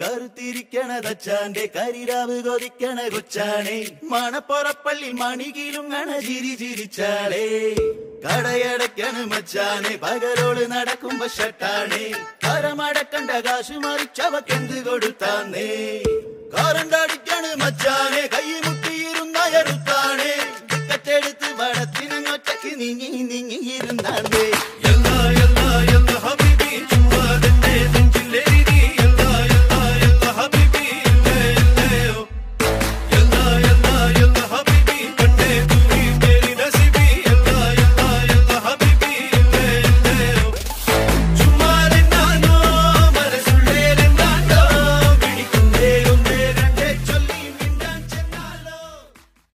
കറുത്തിരിക്കണതച്ചാന്റെ കരിരാവ് കൊതിക്കണ കൊച്ചാണേ. മണപ്പുറപ്പള്ളി മണികിലും കണ ചിരി ചിരിച്ചാളേ. കടയടക്കണ മച്ചാനെ പകരോൾ നടക്കുമ്പോ ഷട്ടാണേ. കരമടക്കണ്ട കാശ് മറിച്ചവക്കെന്ത് കൊടുത്താന്നേ. കാറണ്ടടിക്കണ മച്ചാനെ കൈ മുട്ടിയിരുന്നയറുത്താണേ ടിക്കറ്റെടുത്ത് വടത്തിനങ്ങൊറ്റക്ക് നീങ്ങി നീങ്ങിയിരുന്നാണ്ടേ